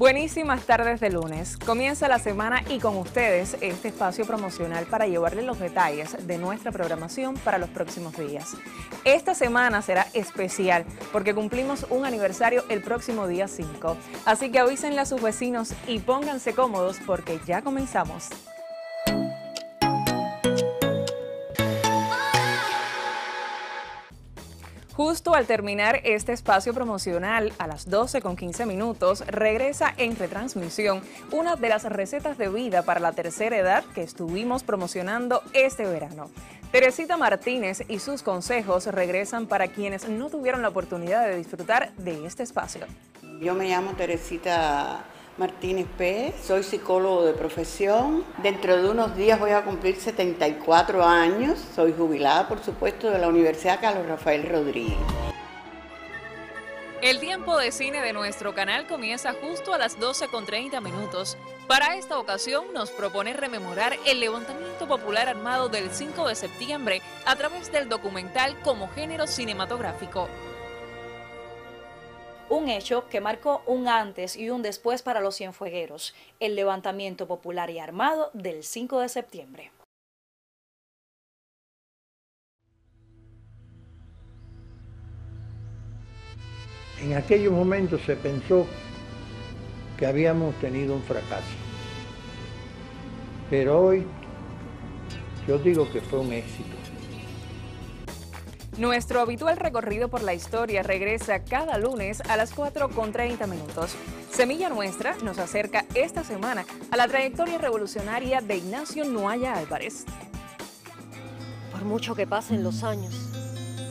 Buenísimas tardes de lunes. Comienza la semana y con ustedes este espacio promocional para llevarles los detalles de nuestra programación para los próximos días. Esta semana será especial porque cumplimos un aniversario el próximo día 5. Así que avísenle a sus vecinos y pónganse cómodos porque ya comenzamos. Justo al terminar este espacio promocional, a las 12 con 15 minutos, regresa en retransmisión una de las recetas de vida para la tercera edad que estuvimos promocionando este verano. Teresita Martínez y sus consejos regresan para quienes no tuvieron la oportunidad de disfrutar de este espacio. Yo me llamo Teresita Martínez P. Soy psicólogo de profesión. Dentro de unos días voy a cumplir 74 años. Soy jubilada, por supuesto, de la Universidad Carlos Rafael Rodríguez. El tiempo de cine de nuestro canal comienza justo a las 12 con 30 minutos. Para esta ocasión nos propone rememorar el levantamiento popular armado del 5 de septiembre a través del documental como género cinematográfico un hecho que marcó un antes y un después para los cienfuegueros, el levantamiento popular y armado del 5 de septiembre. En aquellos momentos se pensó que habíamos tenido un fracaso, pero hoy yo digo que fue un éxito. Nuestro habitual recorrido por la historia regresa cada lunes a las 4 con 30 minutos. Semilla Nuestra nos acerca esta semana a la trayectoria revolucionaria de Ignacio Nuaya Álvarez. Por mucho que pasen los años,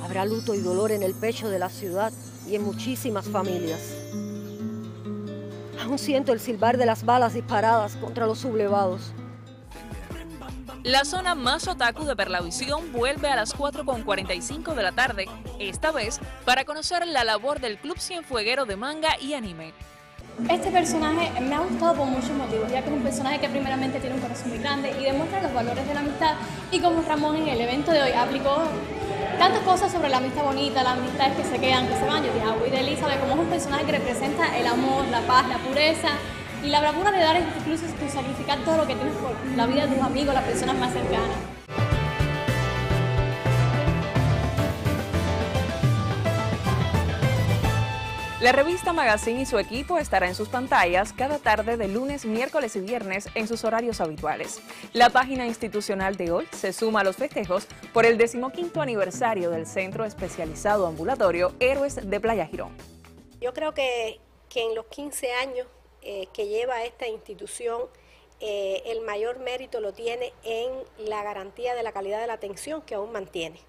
habrá luto y dolor en el pecho de la ciudad y en muchísimas familias. Aún siento el silbar de las balas disparadas contra los sublevados la zona más otaku de Perlavisión vuelve a las 4.45 de la tarde, esta vez para conocer la labor del Club Cienfueguero de manga y anime. Este personaje me ha gustado por muchos motivos, ya que es un personaje que primeramente tiene un corazón muy grande y demuestra los valores de la amistad y como Ramón en el evento de hoy aplicó tantas cosas sobre la amistad bonita, las amistades que se quedan, que se van, yo dije, ah, de Elizabeth como es un personaje que representa el amor, la paz, la pureza y la bravura de dar incluso es sacrificar todo lo que tienes por la vida de tus amigos, las personas más cercanas. La revista Magazine y su equipo estará en sus pantallas cada tarde de lunes, miércoles y viernes en sus horarios habituales. La página institucional de hoy se suma a los festejos por el decimoquinto aniversario del Centro Especializado Ambulatorio Héroes de Playa Girón. Yo creo que, que en los 15 años eh, que lleva esta institución, eh, el mayor mérito lo tiene en la garantía de la calidad de la atención que aún mantiene.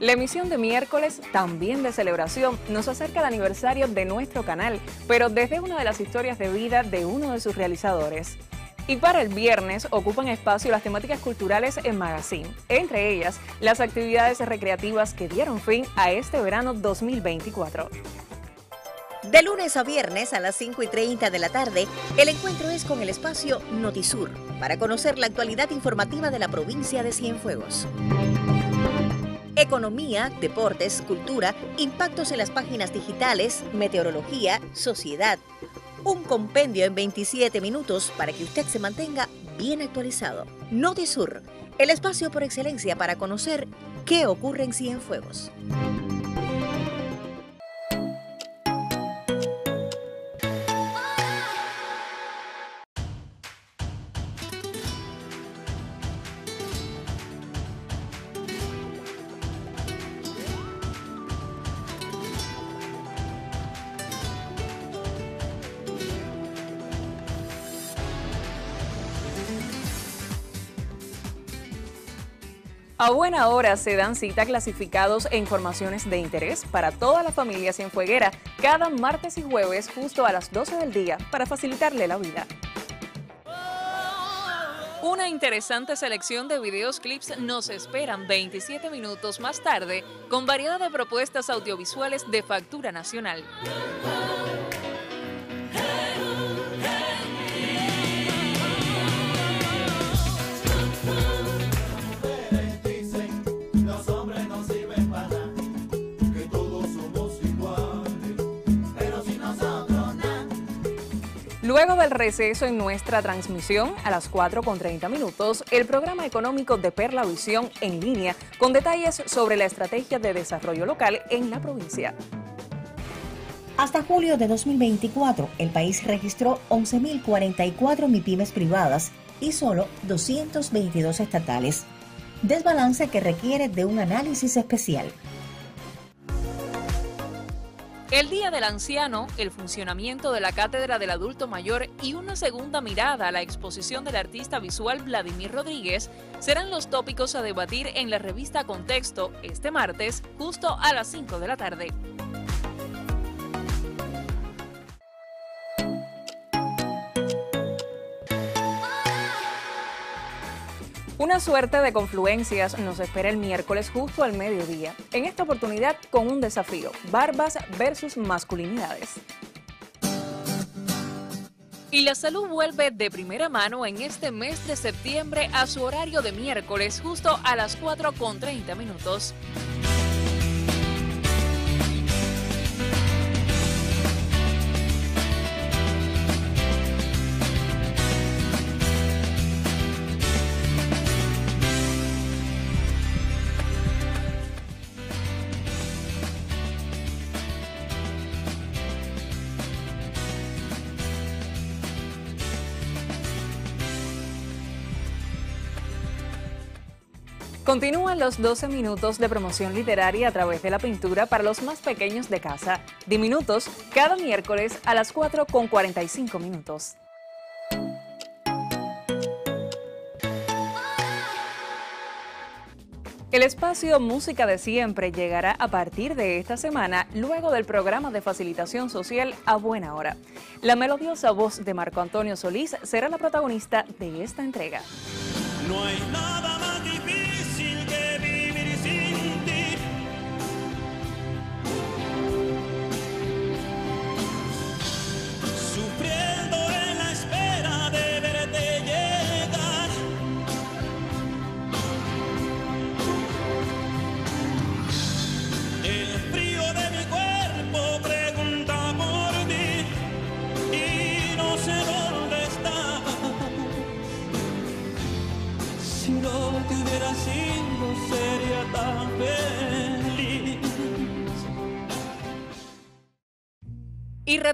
La emisión de miércoles, también de celebración, nos acerca al aniversario de nuestro canal, pero desde una de las historias de vida de uno de sus realizadores. Y para el viernes ocupan espacio las temáticas culturales en Magazine, entre ellas las actividades recreativas que dieron fin a este verano 2024. De lunes a viernes a las 5 y 30 de la tarde, el encuentro es con el espacio Notisur para conocer la actualidad informativa de la provincia de Cienfuegos. Economía, deportes, cultura, impactos en las páginas digitales, meteorología, sociedad. Un compendio en 27 minutos para que usted se mantenga bien actualizado. Notisur, el espacio por excelencia para conocer qué ocurre en Cienfuegos. A buena hora se dan cita clasificados e informaciones de interés para toda la familia cienfueguera cada martes y jueves justo a las 12 del día para facilitarle la vida. Una interesante selección de videos clips nos esperan 27 minutos más tarde con variedad de propuestas audiovisuales de factura nacional. Luego del receso en nuestra transmisión a las 4 con 30 minutos, el programa económico de Perla Visión en línea con detalles sobre la estrategia de desarrollo local en la provincia. Hasta julio de 2024, el país registró 11.044 MIPIMES privadas y solo 222 estatales. Desbalance que requiere de un análisis especial. El Día del Anciano, el funcionamiento de la Cátedra del Adulto Mayor y una segunda mirada a la exposición del artista visual Vladimir Rodríguez serán los tópicos a debatir en la revista Contexto este martes, justo a las 5 de la tarde. Una suerte de confluencias nos espera el miércoles justo al mediodía. En esta oportunidad con un desafío, barbas versus masculinidades. Y la salud vuelve de primera mano en este mes de septiembre a su horario de miércoles justo a las 4 con 30 minutos. Continúan los 12 minutos de promoción literaria a través de la pintura para los más pequeños de casa. Diminutos cada miércoles a las 4 con 45 minutos. El espacio Música de Siempre llegará a partir de esta semana, luego del programa de facilitación social a buena hora. La melodiosa voz de Marco Antonio Solís será la protagonista de esta entrega. No hay nada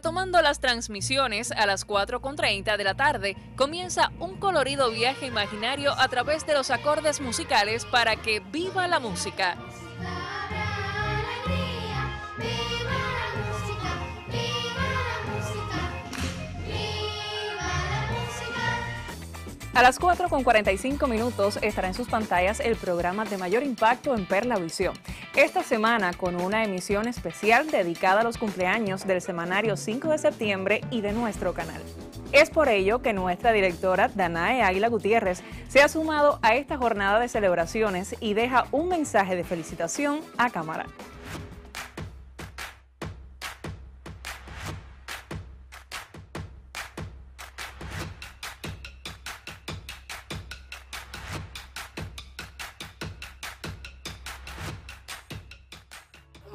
retomando las transmisiones a las 4.30 de la tarde, comienza un colorido viaje imaginario a través de los acordes musicales para que viva la música. A las 4 con 45 minutos estará en sus pantallas el programa de mayor impacto en Perla Visión. Esta semana con una emisión especial dedicada a los cumpleaños del semanario 5 de septiembre y de nuestro canal. Es por ello que nuestra directora Danae Águila Gutiérrez se ha sumado a esta jornada de celebraciones y deja un mensaje de felicitación a cámara.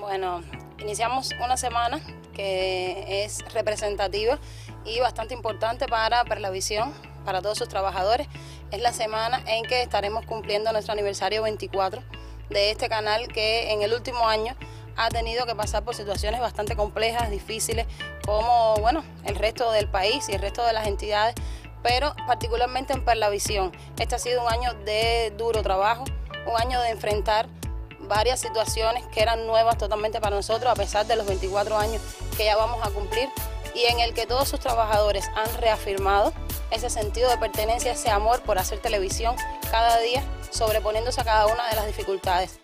Bueno, iniciamos una semana que es representativa y bastante importante para Perlavisión, para todos sus trabajadores. Es la semana en que estaremos cumpliendo nuestro aniversario 24 de este canal que en el último año ha tenido que pasar por situaciones bastante complejas, difíciles, como bueno, el resto del país y el resto de las entidades, pero particularmente en Perlavisión. Este ha sido un año de duro trabajo, un año de enfrentar varias situaciones que eran nuevas totalmente para nosotros, a pesar de los 24 años que ya vamos a cumplir, y en el que todos sus trabajadores han reafirmado ese sentido de pertenencia, ese amor por hacer televisión cada día, sobreponiéndose a cada una de las dificultades.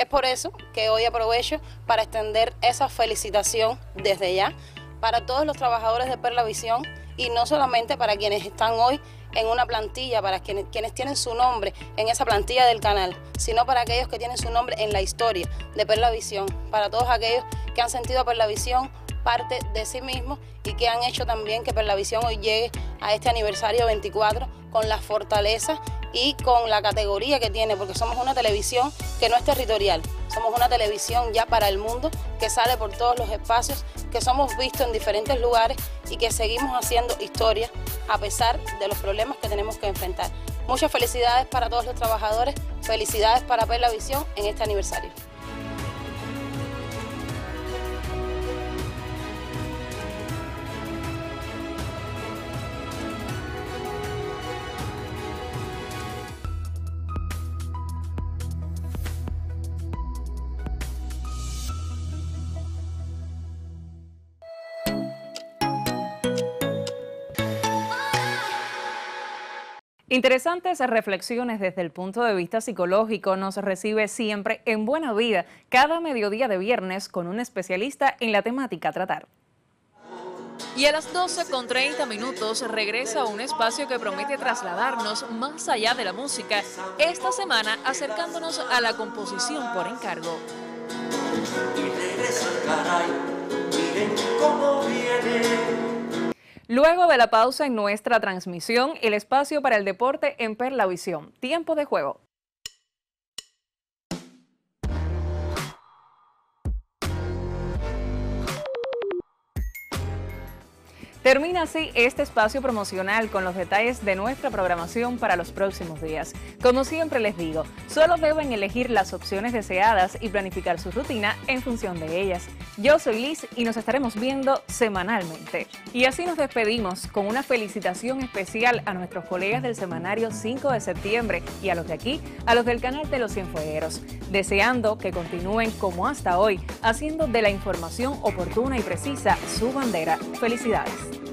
Es por eso que hoy aprovecho para extender esa felicitación desde ya para todos los trabajadores de Perla Visión y no solamente para quienes están hoy en una plantilla, para quienes, tienen su nombre en esa plantilla del canal, sino para aquellos que tienen su nombre en la historia de Perla Visión, para todos aquellos que han sentido a Perla Visión parte de sí mismos y que han hecho también que Perla Visión hoy llegue a este aniversario 24 con la fortaleza y con la categoría que tiene, porque somos una televisión que no es territorial, somos una televisión ya para el mundo, que sale por todos los espacios, que somos vistos en diferentes lugares y que seguimos haciendo historia a pesar de los problemas que tenemos que enfrentar. Muchas felicidades para todos los trabajadores, felicidades para Perla Visión en este aniversario. Interesantes reflexiones desde el punto de vista psicológico nos recibe siempre en Buena Vida cada mediodía de viernes con un especialista en la temática a tratar. Y a las 12 con 30 minutos regresa a un espacio que promete trasladarnos más allá de la música, esta semana acercándonos a la composición por encargo. Y regresa el caray, miren cómo viene. Luego de la pausa en nuestra transmisión, el espacio para el deporte en Perlavisión. Tiempo de juego. Termina así este espacio promocional con los detalles de nuestra programación para los próximos días. Como siempre les digo, solo deben elegir las opciones deseadas y planificar su rutina en función de ellas. Yo soy Liz y nos estaremos viendo semanalmente. Y así nos despedimos con una felicitación especial a nuestros colegas del semanario 5 de septiembre y a los de aquí, a los del canal de los Cienfuegueros, deseando que continúen como hasta hoy, haciendo de la información oportuna y precisa su bandera. Felicidades.